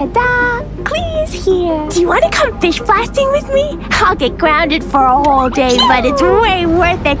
Ta-da! Klee's here. Do you want to come fish blasting with me? I'll get grounded for a whole day, but it's way worth it.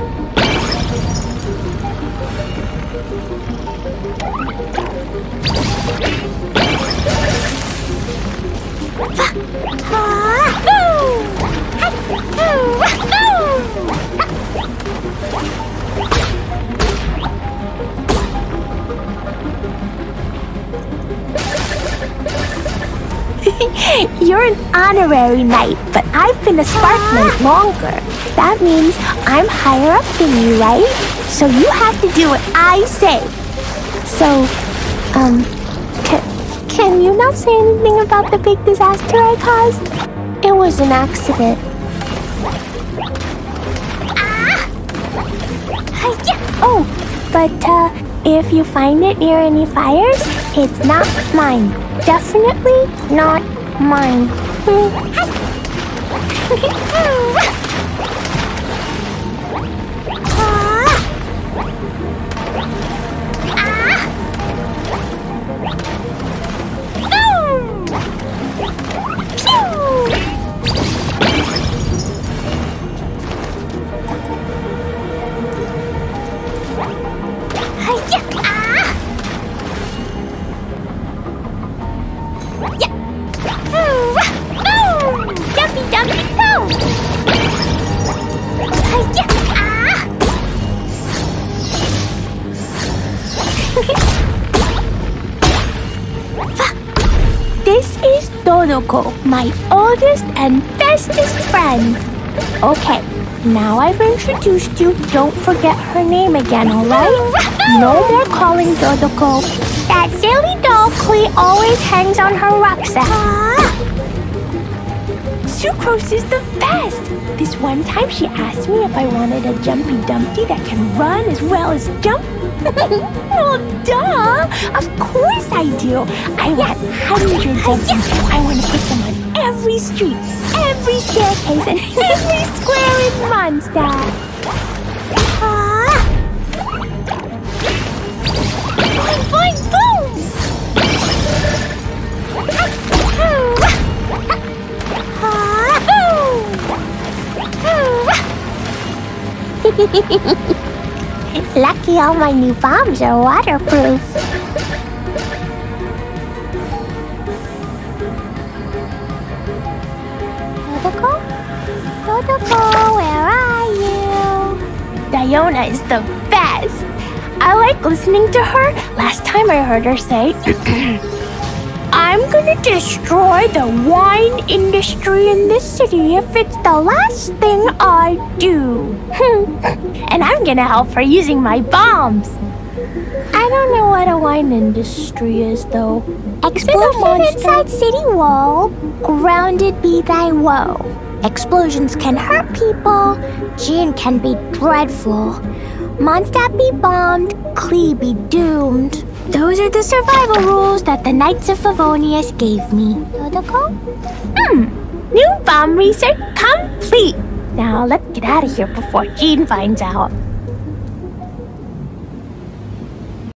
You're an honorary knight, but I've been a spark knight longer. That means I'm higher up than you, right? So you have to do what I say. So, um, can, can you not say anything about the big disaster I caused? It was an accident. Ah! Oh, but uh, if you find it near any fires, it's not mine. Definitely not mine. Jumpy, go! Hiya! Ah! this is Dodoko, my oldest and bestest friend. Okay, now I've introduced you, don't forget her name again, alright? No more calling Dodoko. That silly doll Klee always hangs on her rucksack. Ah! Sucrose is the best! This one time she asked me if I wanted a jumpy dumpty that can run as well as jump. well, oh, duh! Of course I do! I want hundreds of them. I want to put them on every street, every staircase, and every square in Mondstadt. Ah. Lucky all my new bombs are waterproof. Dodoko? Dodoko, where are you? Diona is the best. I like listening to her. Last time I heard her say, I'm gonna destroy the wine industry in this city if it's the last thing I do. and I'm gonna help her using my bombs. I don't know what a wine industry is, though. Explosion inside city wall. Grounded be thy woe. Explosions can hurt people. Jean can be dreadful. Mondstadt be bombed. Klee be doomed. Those are the survival rules that the Knights of Favonius gave me. Protocol? Hmm. New bomb research complete. Now let's get out of here before Jean finds out.